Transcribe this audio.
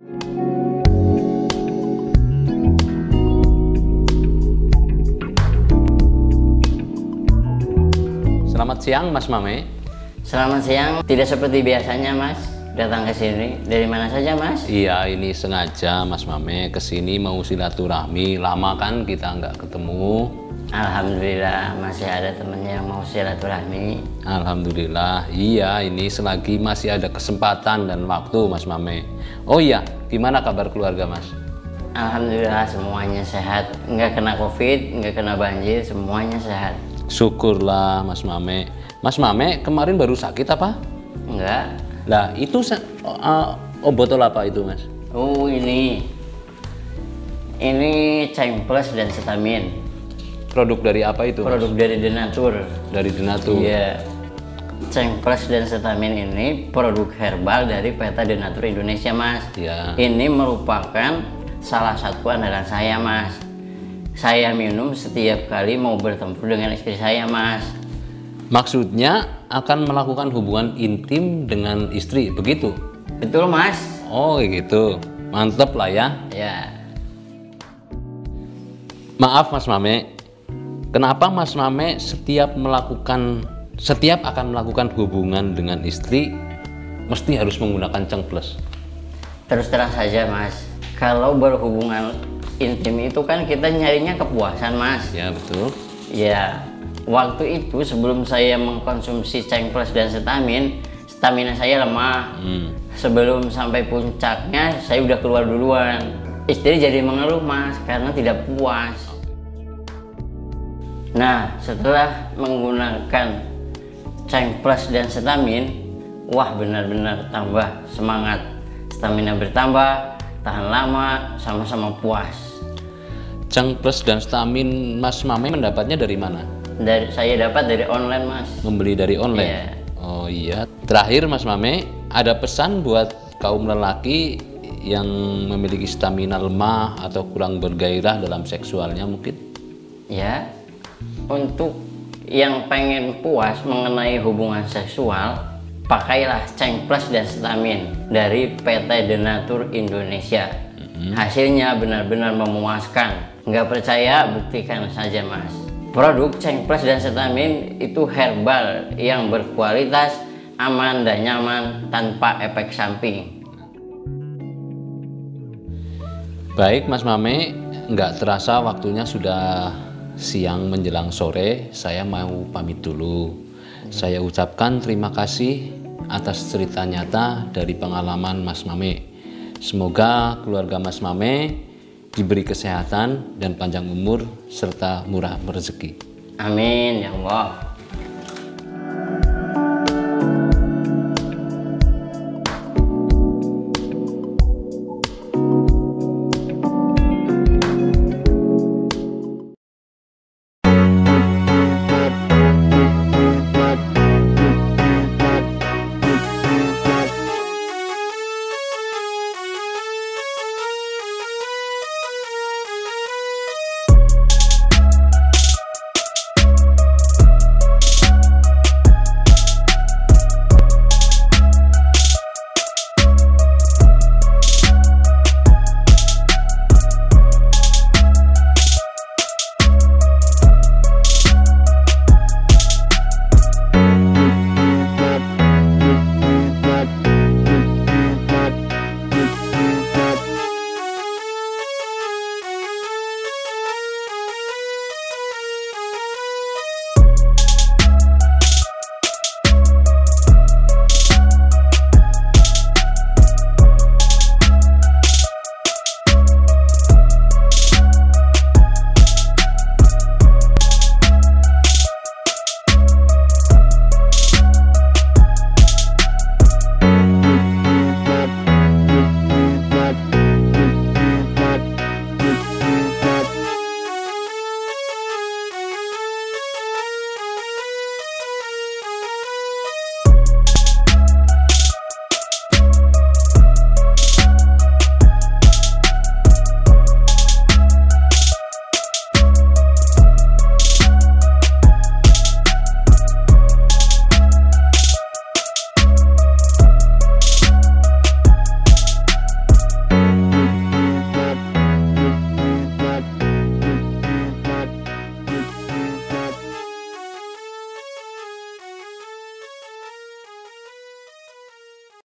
Selamat siang Mas Mame. Selamat siang. Tidak seperti biasanya, Mas. Datang ke sini. Dari mana saja, Mas? Iya ini sengaja Mas Mame ke sini mau silaturahmi. Lama kan kita nggak ketemu. Alhamdulillah masih ada temennya yang mau silaturahmi. Alhamdulillah. Iya ini selagi masih ada kesempatan dan waktu Mas Mame. Oh iya gimana kabar keluarga Mas? Alhamdulillah semuanya sehat. Nggak kena covid, nggak kena banjir, semuanya sehat. Syukurlah Mas Mame. Mas Mame kemarin baru sakit apa? Enggak. Lah itu uh, oh botol apa itu Mas? Oh ini. Ini Ceng Plus dan Vitamin. Produk dari apa itu? Mas? Produk dari Denatur. Dari Denatu. Iya. Ceng Plus dan Vitamin ini produk herbal dari PT Denatur Indonesia, Mas. Iya. Ini merupakan salah satu andalan saya, Mas. Saya minum setiap kali mau bertempur dengan istri saya, Mas. Maksudnya akan melakukan hubungan intim dengan istri, begitu? Betul, Mas? Oh gitu. Mantep lah ya. Ya. Maaf Mas Mame, kenapa Mas Mame setiap melakukan setiap akan melakukan hubungan dengan istri mesti harus menggunakan cengples? Terus terang saja, Mas. Kalau berhubungan intim itu kan kita nyarinya kepuasan, Mas. Ya betul. Ya, waktu itu sebelum saya mengkonsumsi Ceng Plus dan Vitamin, stamina saya lemah. Hmm. Sebelum sampai puncaknya, saya udah keluar duluan. Istri jadi mengeluh, Mas, karena tidak puas. Nah, setelah menggunakan Ceng Plus dan Vitamin, wah benar-benar tambah semangat. Stamina bertambah, tahan lama, sama-sama puas. Cengples dan stamin Mas Mame mendapatnya dari mana? Dari saya dapat dari online, Mas. Membeli dari online. Iya. Oh iya. Terakhir Mas Mame, ada pesan buat kaum lelaki yang memiliki stamina lemah atau kurang bergairah dalam seksualnya mungkin? Ya, untuk yang pengen puas mengenai hubungan seksual, pakailah Ceng Plus dan Vitamin dari PT Denatur Indonesia. Hasilnya benar-benar memuaskan. Nggak percaya, buktikan saja mas. Produk Ceng Plus dan Vitamin itu herbal yang berkualitas, aman dan nyaman tanpa efek samping. Baik Mas Mame, nggak terasa waktunya sudah siang menjelang sore. Saya mau pamit dulu. Saya ucapkan terima kasih atas cerita nyata dari pengalaman Mas Mame. Semoga keluarga Mas Mame diberi kesehatan dan panjang umur serta murah rezeki. Amin ya Allah.